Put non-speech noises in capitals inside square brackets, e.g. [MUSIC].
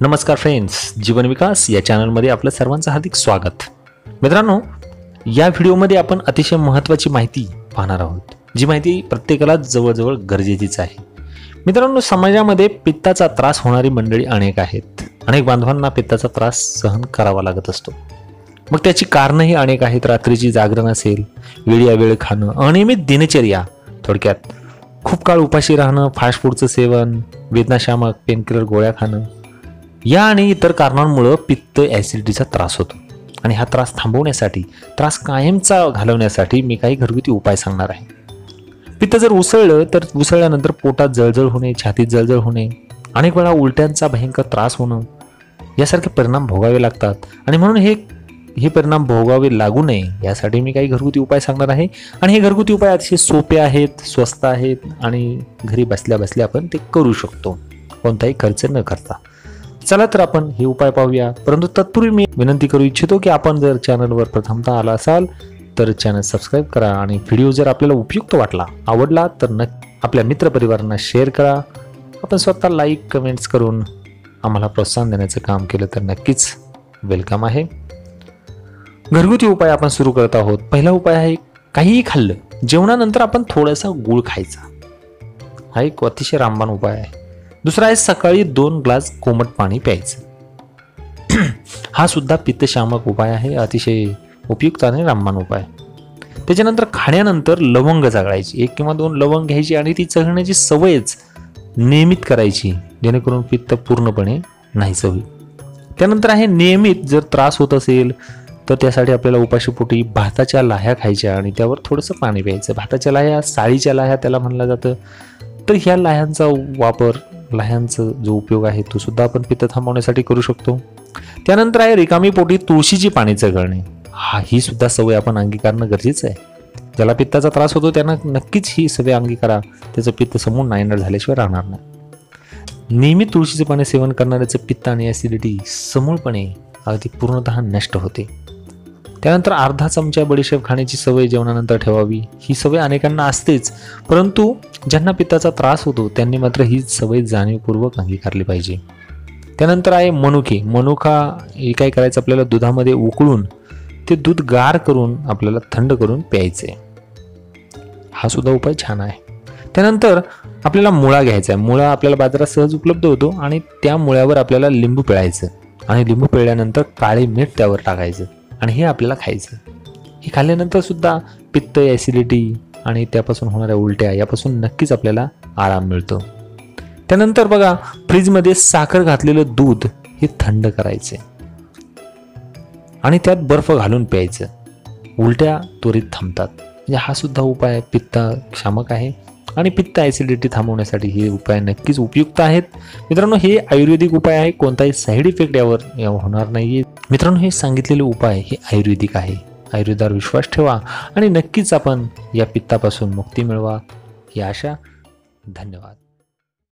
नमस्कार फ्रेंड्स जीवन विकास या चॅनलमध्ये आपलं सर्वांचं हार्दिक स्वागत. मित्रांनो या व्हिडिओमध्ये आपण अतिशय महत्त्वाची माहिती पाहणार आहोत जी माहिती प्रत्येकाला जवळजवळ गरजेचीच आहे. मित्रांनो समाजामध्ये पित्ताचा त्रास होणारी मंडळी अनेक आहेत. अनेक बांधवांना पित्ताचा त्रास सहन करावा लागत असतो. मग त्याची कारणंही अनेक आहेत. रात्रीची जागरण असेल वेळी वेळ खाणं अनियमित दिनचर्या थोडक्यात खूप काळ उपाशी राहणं फास्ट फूडचं सेवन वेदनाशामक पेनकिलर गोळ्या खाणं या आणि इतर कारणांमुळं पित्त ॲसिडिटीचा त्रास होतो. आणि हा त्रास थांबवण्यासाठी त्रास कायमचा घालवण्यासाठी मी काही घरगुती उपाय सांगणार आहे. पित्त जर उसळलं तर उसळल्यानंतर पोटात जळजळ होणे छातीत जळजळ होणे अनेक वेळा उलट्यांचा भयंकर त्रास होणं यासारखे परिणाम भोगावे लागतात. आणि म्हणून हे हे परिणाम भोगावे लागू नये यासाठी मी काही घरगुती उपाय सांगणार आहे. आणि हे घरगुती उपाय अतिशय सोपे आहेत स्वस्त आहेत आणि घरी बसल्या बसल्या आपण ते करू शकतो. कोणताही खर्च न करता. चला तर आपण हे उपाय पाहूया. परंतु तत्पूर्वी मी विनंती करू इच्छितो की आपण जर चॅनलवर प्रथमतः आला असाल तर चॅनल सबस्क्राईब करा आणि व्हिडिओ जर आपल्याला उपयुक्त वाटला आवडला तर नक्की आपल्या मित्रपरिवारांना शेअर करा. आपण स्वतः लाईक कमेंट्स करून आम्हाला प्रोत्साहन देण्याचं काम केलं तर नक्कीच वेलकम आहे. घरगुती उपाय आपण सुरू करत आहोत. पहिला उपाय आहे काहीही खाल्लं जेवणानंतर आपण थोडासा गुळ खायचा. हा एक अतिशय रामबाण उपाय आहे. दुसरा आहे सकाळी दोन ग्लास कोमट पाणी प्यायचं. [CLEARS THROAT] हा सुद्धा पित्तशामक उपाय आहे अतिशय उपयुक्त आणि रामबाण उपाय त्याच्यानंतर खाण्यानंतर लवंग जागळायची एक किंवा दोन लवंग घ्यायची आणि ती चघळण्याची सवयच नियमित करायची जेणेकरून पित्त पूर्णपणे नाही होईल. त्यानंतर आहे नियमित जर त्रास होत असेल तर त्यासाठी आपल्याला उपाशीपोटी भाताच्या लाह्या खायच्या आणि त्यावर थोडंसं पाणी प्यायचं. भाताच्या लाह्या साळीच्या लाह्या त्याला म्हणलं जातं. तर ह्या लाह्यांचा वापर लह्यांचं जो उपयोग आहे तो सुद्धा आपण पित्त थांबवण्यासाठी करू शकतो. त्यानंतर आहे रिकामी पोटी तुळशीची पाणी चघळणे. हा ही सुद्धा सवय आपण अंगीकारणं गरजेचं आहे. ज्याला पित्ताचा त्रास होतो त्यांना नक्कीच ही सवय अंगीकारा त्याचं पित्त समोर नायनट झाल्याशिवाय राहणार नाही. नियमित तुळशीचे पाणी सेवन करणाऱ्याचं पित्त आणि ॲसिडिटी समूळपणे अगदी पूर्णतः नष्ट होते. त्यानंतर अर्धा चमचा बडीशेप खाण्याची सवय जेवणानंतर ठेवावी. ही सवय अनेकांना असतेच परंतु ज्यांना पित्ताचा त्रास होतो त्यांनी मात्र ही सवय जाणीवपूर्वक अंगीकारली पाहिजे. त्यानंतर आहे मनुके. मनुका हे काय करायचं? आपल्याला दुधामध्ये उकळून ते दूध गार करून आपल्याला थंड करून प्यायचे हा सुद्धा उपाय छान आहे. त्यानंतर आपल्याला मुळा घ्यायचा आहे मुळा आपल्याला बाजारात सहज उपलब्ध होतो आणि त्या मुळ्यावर आपल्याला लिंबू पिळायचं आणि लिंबू पिळल्यानंतर काळे मीठ त्यावर टाकायचं. आणि हे आपल्याला खायचं. हे खाल्ल्यानंतर सुद्धा पित्त ॲसिडिटी आणि त्यापासून होणाऱ्या उलट्या यापासून नक्कीच आपल्याला आराम मिळतो. त्यानंतर बघा फ्रीजमध्ये साखर घातलेलं दूध हे थंड करायचे. आणि त्यात बर्फ घालून प्यायचं. उलट्या त्वरित थांबतात. म्हणजे हा सुद्धा उपाय पित्त क्षामक आहे. आणि पित्त ॲसिडिटी थांबवण्यासाठी हे उपाय नक्कीच उपयुक्त आहेत. मित्रांनो हे आयुर्वेदिक उपाय आहे. कोणताही साईड इफेक्ट यावर होणार नाही मित्रांनो हे सांगितलेले उपाय हे आयुर्वेदिक आहे. आयुर्वेदावर विश्वास ठेवा आणि नक्कीच आपण या पित्तापासून मुक्ती मिळवा. ही आशा. धन्यवाद.